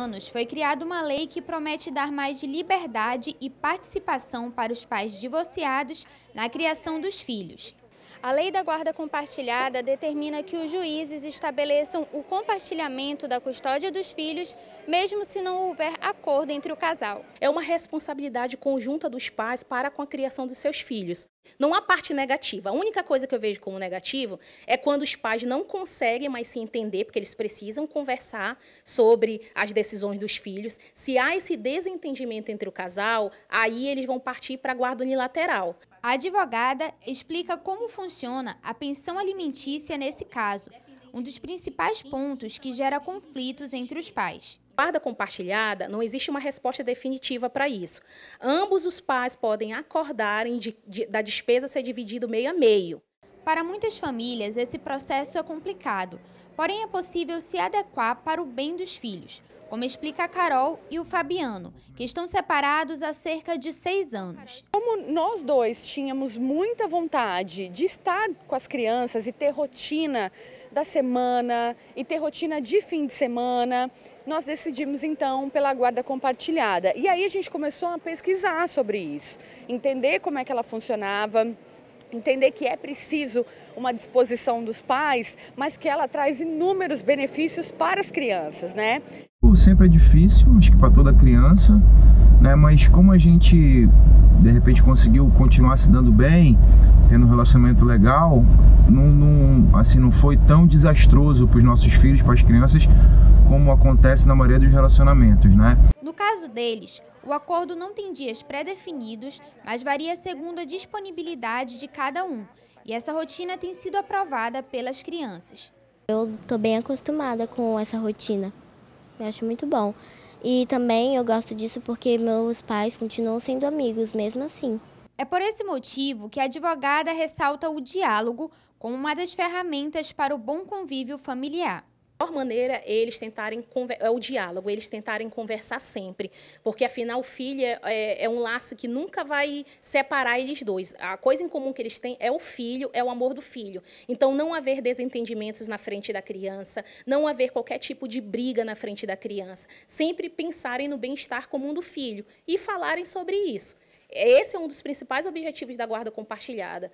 anos, foi criada uma lei que promete dar mais liberdade e participação para os pais divorciados na criação dos filhos. A lei da guarda compartilhada determina que os juízes estabeleçam o compartilhamento da custódia dos filhos, mesmo se não houver acordo entre o casal. É uma responsabilidade conjunta dos pais para com a criação dos seus filhos. Não há parte negativa. A única coisa que eu vejo como negativo é quando os pais não conseguem mais se entender, porque eles precisam conversar sobre as decisões dos filhos. Se há esse desentendimento entre o casal, aí eles vão partir para a guarda unilateral. A advogada explica como funciona a pensão alimentícia nesse caso, um dos principais pontos que gera conflitos entre os pais. Guarda compartilhada, não existe uma resposta definitiva para isso. Ambos os pais podem acordarem de, de, da despesa ser dividido meio a meio. Para muitas famílias, esse processo é complicado, porém é possível se adequar para o bem dos filhos, como explica a Carol e o Fabiano, que estão separados há cerca de seis anos. Como nós dois tínhamos muita vontade de estar com as crianças e ter rotina da semana e ter rotina de fim de semana, nós decidimos então pela guarda compartilhada. E aí a gente começou a pesquisar sobre isso, entender como é que ela funcionava, entender que é preciso uma disposição dos pais, mas que ela traz inúmeros benefícios para as crianças, né? Sempre é difícil, acho que para toda criança, né? Mas como a gente de repente conseguiu continuar se dando bem, tendo um relacionamento legal, não, não assim não foi tão desastroso para os nossos filhos, para as crianças, como acontece na maioria dos relacionamentos, né? No caso deles, o acordo não tem dias pré-definidos, mas varia segundo a disponibilidade de cada um. E essa rotina tem sido aprovada pelas crianças. Eu estou bem acostumada com essa rotina. Eu acho muito bom. E também eu gosto disso porque meus pais continuam sendo amigos, mesmo assim. É por esse motivo que a advogada ressalta o diálogo como uma das ferramentas para o bom convívio familiar melhor maneira eles tentarem é o diálogo, eles tentarem conversar sempre, porque afinal é, é, é, um laço que nunca vai separar eles dois. A coisa em comum que eles têm é o filho, é o amor do filho. Então não haver desentendimentos na frente da criança, não haver qualquer tipo de briga na frente da criança, sempre pensarem no bem-estar comum do filho e falarem sobre isso. Esse é um dos principais objetivos da guarda compartilhada.